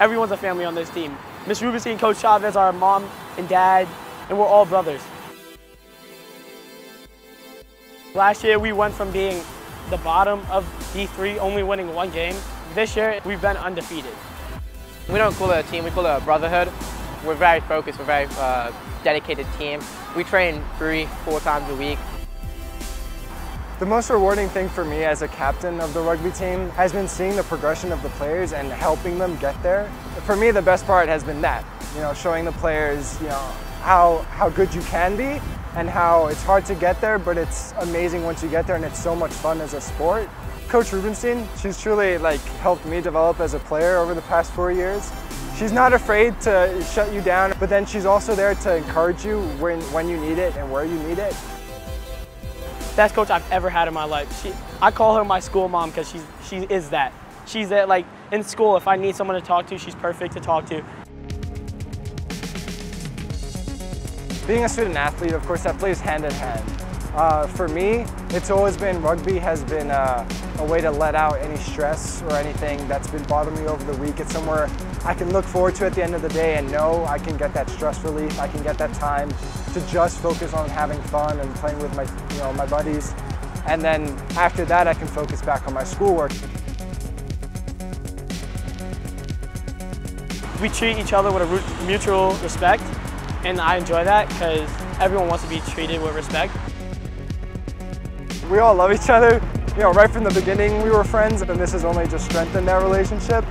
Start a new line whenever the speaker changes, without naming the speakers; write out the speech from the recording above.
Everyone's a family on this team. Miss Rubenstein and Coach Chavez are mom and dad, and we're all brothers. Last year, we went from being the bottom of D3, only winning one game. This year, we've been undefeated.
We don't call it a team, we call it a brotherhood. We're very focused, we're a very uh, dedicated team. We train three, four times a week.
The most rewarding thing for me as a captain of the rugby team has been seeing the progression of the players and helping them get there. For me, the best part has been that, you know, showing the players, you know, how, how good you can be and how it's hard to get there, but it's amazing once you get there and it's so much fun as a sport. Coach Rubenstein, she's truly like helped me develop as a player over the past four years. She's not afraid to shut you down, but then she's also there to encourage you when, when you need it and where you need it.
Best coach I've ever had in my life. She, I call her my school mom because she's, she is that. She's that, like, in school, if I need someone to talk to, she's perfect to talk to.
Being a student athlete, of course, that plays hand in hand. Uh, for me, it's always been rugby has been uh, a way to let out any stress or anything that's been bothering me over the week. It's somewhere I can look forward to at the end of the day and know I can get that stress relief. I can get that time to just focus on having fun and playing with my, you know, my buddies. And then after that, I can focus back on my schoolwork.
We treat each other with a mutual respect, and I enjoy that because everyone wants to be treated with respect.
We all love each other. You know, right from the beginning we were friends, and this has only just strengthened that relationship.